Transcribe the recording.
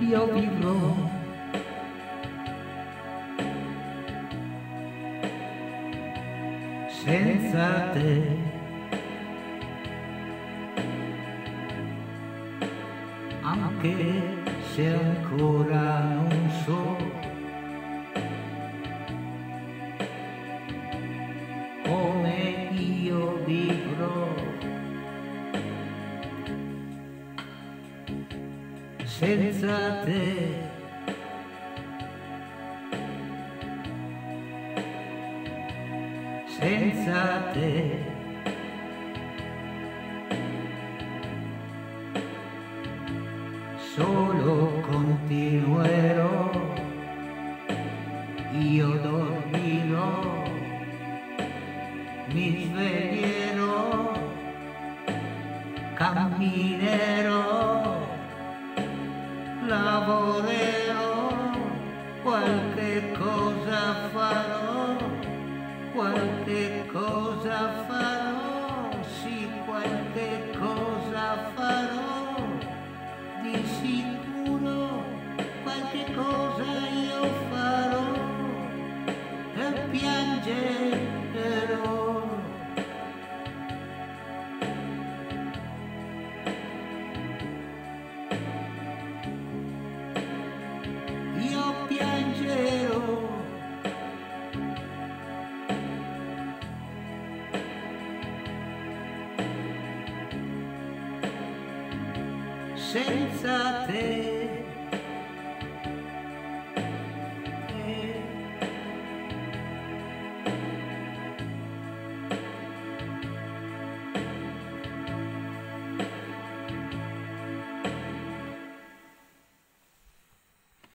io vivrò. Senza te. Anche se ancora non so come io vivrò. Senza te. Senza te. Solo continuerò, io dormirò, mi sveglierò, camminerò qualche cosa farò, qualche cosa farò, Senza te.